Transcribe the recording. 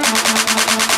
Gracias.